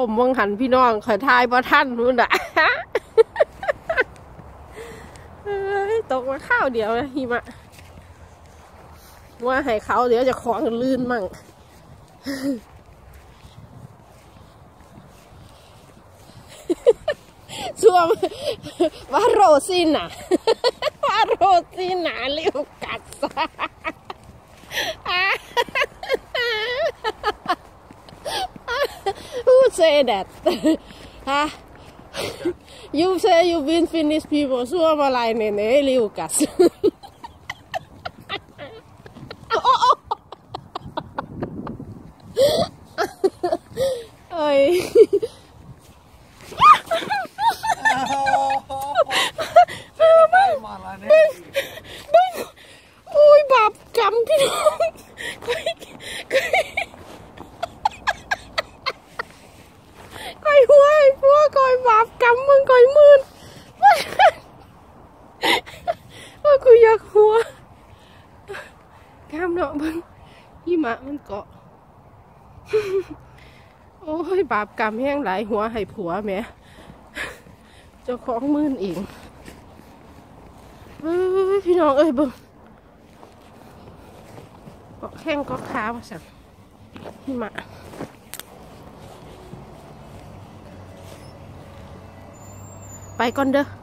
ล่มวังหันพี่น้องขอยทายบ่ท่านนู่นน่ะตกมาข้าวเดียวนะหิมะ ว่าให้เขาเดี๋ยวจะของลื่นมั่งช่วงว่าโรซิน่ะว่าโรซิน่ะเรียวกัดซะ Who say that ฮะ You say you been Finnish people ชั่วมาลายเนี่ยเนี่ยลิวกัส เอ้ย มาแล้วเนี่ย บึ้งอุ้ยบาปกรรมพี่น้องก้อยก้อยก้อยหัวไอ้พวกก้ อยบาปกรรมมึงก้อยมืนว่ากูอยากหัวกามเนาะเบึงหมะมันเกาะ โอ้ย บาปกรรมแห้งหลายหัวให้ผัวแม่เจ้าของมืนเองเอ้ยพี่น้องเอ้ยเบิ่งเกาะแข้งเกาะขาว่าสั่งหิมะ ไปก่อนเด้อ